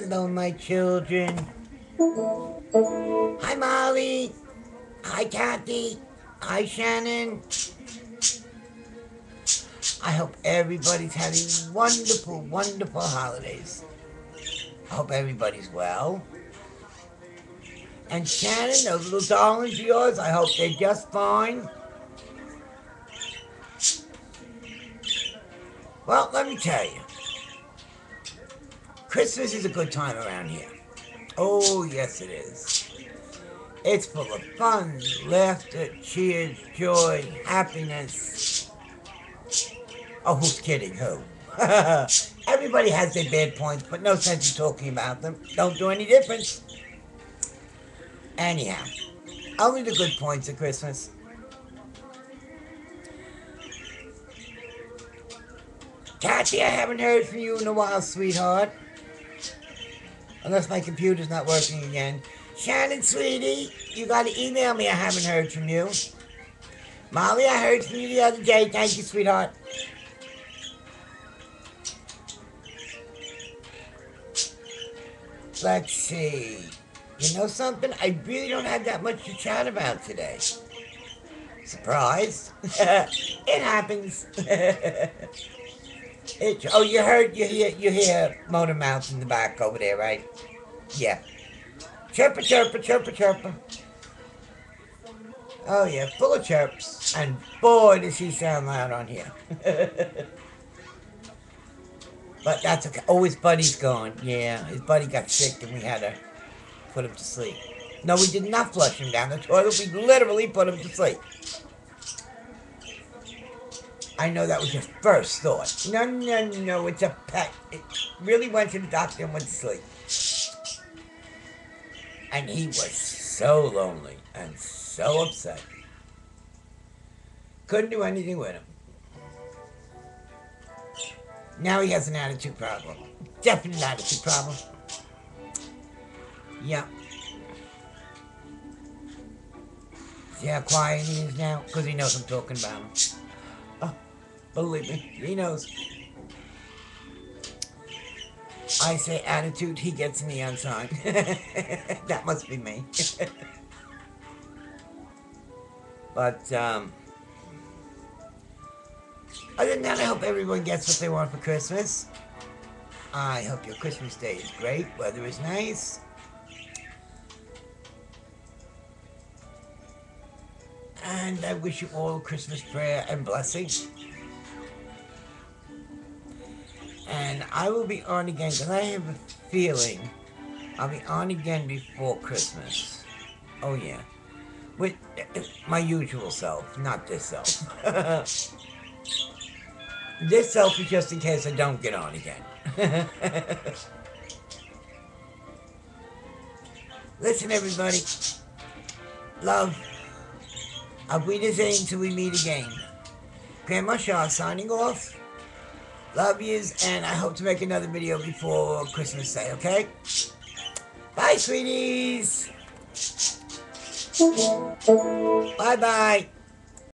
Hello, my children. Hi, Molly. Hi, Kathy. Hi, Shannon. I hope everybody's having wonderful, wonderful holidays. I hope everybody's well. And Shannon, those little darlings of yours, I hope they're just fine. Well, let me tell you. Christmas is a good time around here. Oh, yes, it is. It's full of fun, laughter, cheers, joy, happiness. Oh, who's kidding? Who? Everybody has their bad points, but no sense in talking about them. Don't do any difference. Anyhow, only the good points of Christmas. Kathy, I haven't heard from you in a while, sweetheart. Unless my computer's not working again. Shannon, sweetie, you gotta email me. I haven't heard from you. Molly, I heard from you the other day. Thank you, sweetheart. Let's see. You know something? I really don't have that much to chat about today. Surprise. it happens. it, oh, you heard, you hear, you hear motor mouth in the back over there, right? Yeah. Chirpa, chirpa, chirpa, chirpa. Oh, yeah, full of chirps. And boy, does he sound loud on here. but that's okay. Oh, his buddy's gone. Yeah, his buddy got sick and we had to put him to sleep. No, we did not flush him down the toilet. We literally put him to sleep. I know that was your first thought. No, no, no, it's a pet. It really went to the doctor and went to sleep. And he was so lonely and so upset. Couldn't do anything with him. Now he has an attitude problem. Definite attitude problem. Yeah. See how quiet he is now? Because he knows I'm talking about him. Believe me, he knows. I say attitude, he gets neon sign. that must be me. but, um, other than that, I hope everyone gets what they want for Christmas. I hope your Christmas day is great, weather is nice. And I wish you all Christmas prayer and blessings. And I will be on again because I have a feeling I'll be on again before Christmas. Oh, yeah. With uh, my usual self, not this self. this self is just in case I don't get on again. Listen, everybody. Love. Auf Wiedersehen till we meet again. Grandma Shaw signing off. Love yous, and I hope to make another video before Christmas Day, okay? Bye, sweeties! Bye-bye!